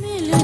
Melhor